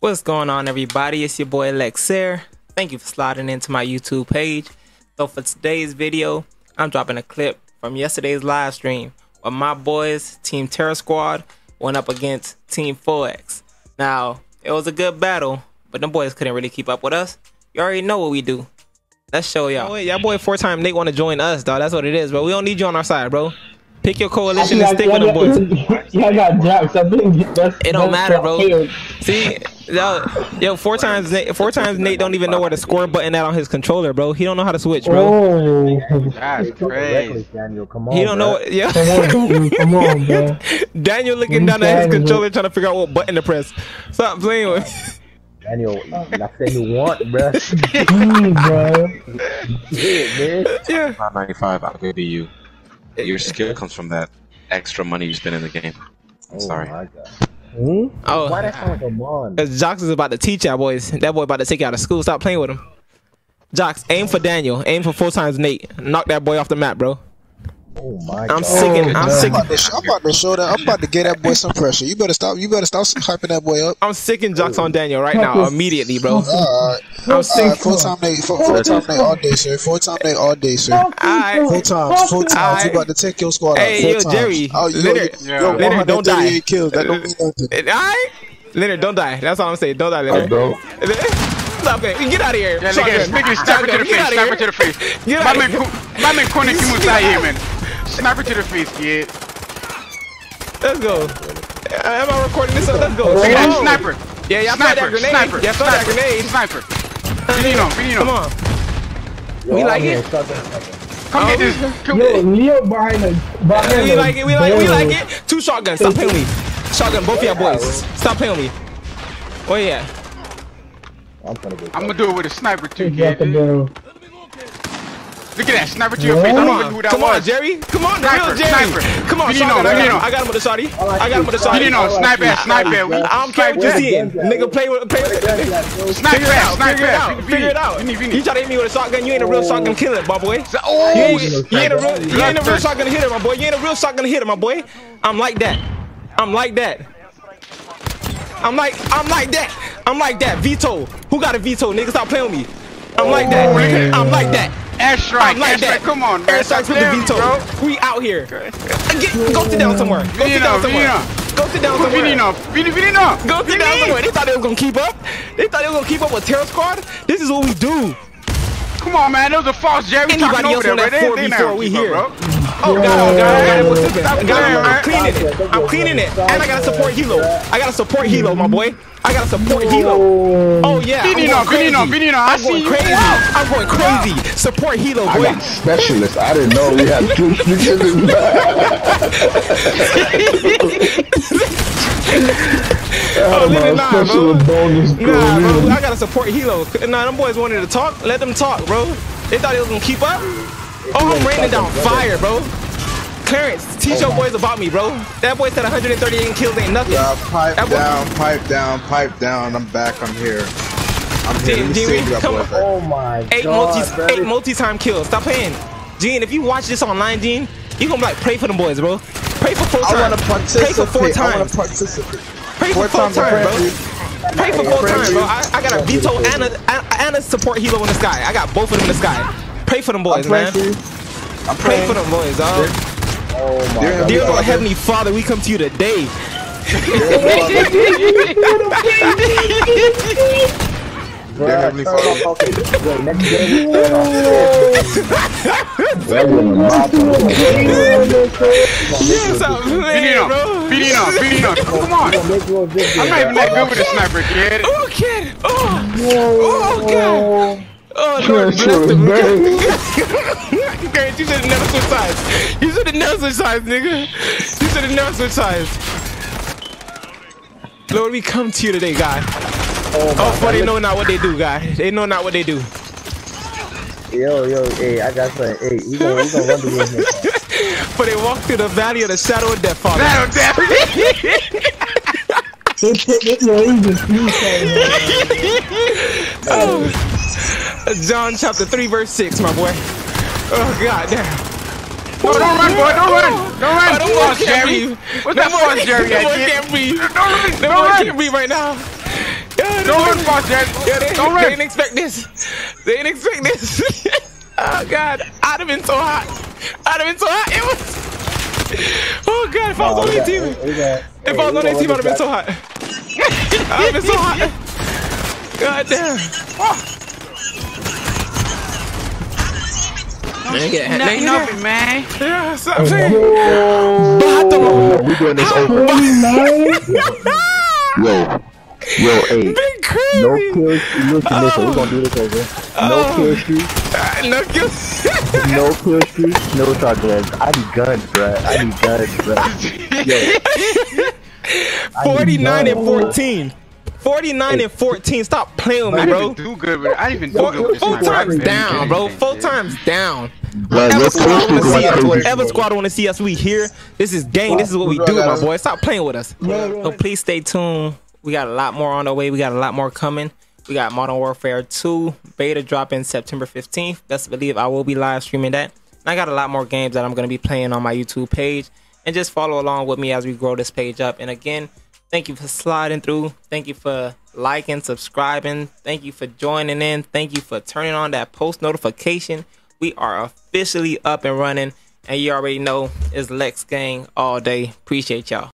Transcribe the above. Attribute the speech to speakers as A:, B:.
A: What's going on, everybody? It's your boy Lexair. Thank you for sliding into my YouTube page. So for today's video, I'm dropping a clip from yesterday's live stream where my boys, Team Terror Squad, went up against Team 4X. Now, it was a good battle, but them boys couldn't really keep up with us. You already know what we do. Let's show y'all. Oh, wait, y'all boy four-time Nate want to join us, dog. That's what it is, bro. We don't need you on our side, bro. Pick your coalition and stick with them boys.
B: Yeah, I got Jax. I think that's.
A: It don't
B: that's
A: matter, bro.
B: failed.
A: See, yo, yo, four times, Nate, four times Nate don't even know where the score button at on his controller, bro. He don't know how to switch, bro.
B: Oh,
C: That's crazy.
D: Daniel, come on.
A: He don't know. What, yeah,
B: come on, dude. come on, bro.
A: Daniel looking down at his controller trying to figure out what button to press. Stop playing with. me.
D: Daniel, I said you want, bro.
B: Please, bro.
D: Shit, man.
A: yeah.
C: 595, I'll give to you. Your skill comes from that extra money you spend in the game. I'm sorry.
D: Oh my god.
B: Hmm?
A: Oh,
D: Why that sound like a mon?
A: Cause Jocks is about to teach y'all boys. That boy about to take you out of school. Stop playing with him. Jocks, aim for Daniel. Aim for four times Nate. Knock that boy off the map, bro.
D: Oh my
A: I'm
D: god.
A: sick. and- oh, I'm
B: God.
A: sick.
E: I'm about, to, sh- I'm about to show that. I'm about to get that boy some pressure. You better stop. You better stop hyping that boy up.
A: I'm sicking Jocks on oh. Daniel right now, immediately, bro.
E: Alright,
A: I'm
E: alright.
A: sick.
E: Full time Nate. Full, full time Nate all day, sir. Full time Nate all day, sir.
A: Alright.
E: Full times. Full times.
A: Alright.
E: You about to take your squad
A: Hey,
E: out. Full
A: yo,
E: times.
A: Jerry,
E: Oh, you,
A: Leonard,
E: yo, yo,
A: Leonard, don't die.
E: 138 kills. That don't mean nothing.
A: Alright? Leonard, don't die. That's all I'm saying. Don't die, Leonard. Stop it. Get out of here.
F: Yeah, nigga,
A: Shotgun.
F: nigga, sniper to
A: Shotgun.
F: the
A: Get
F: face,
A: out of
F: sniper
A: here.
F: to the face.
A: Get
F: My
A: out
F: man,
A: of here.
F: Ku- my man Kone Kimusai here, man. Sniper to the face, kid.
A: Let's go. Uh, Am I recording this? Let's go.
F: Look at that
A: Oh.
F: sniper.
A: Yeah, y'all throw that
F: Sniper,
A: grenade.
F: sniper,
A: Y'all that
F: sniper,
A: grenade.
F: sniper. Finino, Finino.
A: Come on. We like it.
F: Come get this. Come
B: Yo, Leo behind the behind
A: We like it. We like. It.
B: We
A: like it. Two shotguns. Stop playing with me. Shotgun. Both of y'all boys. Stop playing with me. Where you at?
D: I'm gonna go.
F: I'm gonna do it with a sniper too,
B: Take out
F: kid.
B: Barrel.
F: Look at that sniper to your
B: Yeah.
F: face. I
A: Come
F: don't even
A: on.
F: know who that
A: Come on,
F: was.
A: Jerry. Come on, the real
F: Sniper,
A: Jerry.
F: sniper.
A: Come on,
F: Finino,
A: shotgun. I got him. I got him with the shotty. I got him with the shotty.
F: Finino, sniper, at, sniper.
A: I don't care what you
F: sniper.
A: seeing. Nigga, play with. Play with.
F: Sniper,
A: it
F: at,
A: out.
F: sniper.
A: Figure it out.
F: Vini,
A: Figure it out.
F: Vini, Vini.
A: You try to hit me with a shotgun. You ain't a real oh. shotgun killer, my boy.
F: Oh,
A: You ain't, you ain't a real, you ain't a real shotgun hitter, my boy. You ain't a real shotgun hitter, my boy. I'm like that. I'm like that. I'm like, I'm like that. I'm like that. VTOL. Who got a VTOL? Nigga, stop playing with me. I'm like that. Oh, I'm like that.
F: Airstrike,
A: I'm like
F: airstrike.
A: that.
F: Come on, man.
A: Airstrikes with the VTOL.
F: bro.
A: We out here. Get, go sit down somewhere. Go sit down somewhere. Go sit down somewhere.
F: Vinino, Vini, Vinino.
A: Go sit down somewhere. They thought they was gonna keep up. They thought they was gonna keep up with Terror Squad. This is what we do.
F: Come on, man. That was a false Jerry talking
A: Anybody else
F: over
A: on
F: there,
A: that
F: bro.
A: floor
F: They- they
A: before we here?
F: bro.
A: Oh god, oh god, I got it. with- I got
F: playing,
A: it. I'm
F: man.
A: cleaning it. I'm cleaning it. And I gotta support Helo. I gotta support Helo, my boy. I gotta support Helo. Oh yeah. I'm
F: Vinino,
A: going crazy.
F: Vinino, Vinino. I
A: I'm
F: see
A: going
F: you.
A: crazy. I'm going crazy. Support Helo,
G: I
A: boy.
G: got specialists. I didn't know we had two speakers in
A: Oh,
G: my
A: nigga, nah,
G: special
A: bro.
G: bonus
A: Nah, bro. I gotta support Helo. Nah, them boys wanted to talk. Let them talk, bro. They thought they was gonna keep up. Oh, I'm raining down fire, bro. Clarence, teach your boys about me, bro. That boy said 138 kills ain't nothing.
H: Yeah, pipe
A: That boy-
H: down, pipe down, pipe down. I'm back. I'm here. I'm here.
A: Gene, Gene, come on.
D: Oh my
A: Eight
D: god.
A: multi,
D: brother.
A: eight multi-time kills. Stop playing, Gene. If you watch this online, Gene, you gonna be like pray for them boys, bro. Pray for four
H: I want
A: times.
H: to participate.
A: Pray for four
H: I want
A: times.
H: to participate.
A: Pray for
H: Four
A: four
H: times,
A: times,
H: I
A: bro.
H: pray
A: Pray for four times, bro. I, I got a VTOL and a, and a support helo in the sky. I got both of them in the sky. Pray for them boys,
H: I'm
A: man.
H: I'm
A: Pray for them boys, dog.
D: Oh my
H: Dear
D: god.
A: Dear Lord Heavenly Father, we come to you today.
H: Dear Heavenly Father.
D: off- okay, wait, next game. Turn off.
G: That was my
A: Yes, I'm playing,
F: Vinino,
A: bro.
F: Vinino, Vinino. Come on.
D: Make you a video,
F: I'm not even
D: bro.
F: that good with a sniper, kid.
A: Oh, kid. Oh, oh, God. Oh, Lord, bless him.
G: bang.
A: Garrett, you should have never switched sides. You should have never switched sides, nigga. You should have never switched sides. Lord, we come to you today, God.
D: Oh, my
A: Oh, for they know not what they do, God. They know not what they do.
D: Yo, yo, hey, I got something. Hey, we gonna, we gonna run the game here.
A: For they walk through the valley of the shadow of death, Father.
F: That'll death.
B: They take it, yo, he just
A: Oh. John chapter 3, verse 6, my boy. Oh, God damn.
F: No, don't run, boy. Don't run. Don't run.
A: Oh, them
F: False
A: boys
F: Jerry.
A: breathe.
F: What's
A: Them
F: that false Jerry
A: them
F: at,
A: boys
F: kid?
A: can't breathe.
F: Don't run.
A: Them
F: Don't
A: boys
F: run.
A: can't breathe right now. Yeah.
F: Don't run, boss, Jet.
A: Yeah, they,
F: Don't
A: they
F: run.
A: didn't expect this. They didn't expect this. oh god, I'd have been so hot. I'd have been so hot. It was. Oh god, if I was on their team, if I was on their team, I'd have been so hot. I'd have been so hot. God damn. Man, get,
F: Nothing
A: get,
F: open, man.
A: yeah, that's what I'm oh, saying.
G: Yo, we doing this over. Yo, yo, hey,
A: Been
D: No
A: crazy.
D: kill streak. Listen, listen, we're gonna do this over. No
A: Oh.
D: kill streak.
A: Ah, No kill.
D: No kill streak. No shotguns. I need guns, bruh. I need guns, bruh. Yo.
A: 49 and 14. 49 and 14. Stop playing with
F: I
A: me,
F: didn't
A: bro.
F: even do good with it. I didn't even do
A: Four,
F: good with
A: four times down, bro. Four times down.
G: Like,
A: Whatever squad want to see us.
G: one.
A: Whatever squad want to see us, we here. This is game. This is what we do, my boy. Stop playing with us. So please stay tuned. We got a lot more on the way. We got a lot more coming. We got Modern Warfare 2 beta dropping September 15th. Best believe I will be live streaming that. And I got a lot more games that I'm going to be playing on my YouTube page. And just follow along with me as we grow this page up. And again, thank you for sliding through. Thank you for liking, subscribing. Thank you for joining in. Thank you for turning on that post notification. We are officially up and running. And you already know it's Lex Gang all day. Appreciate y'all.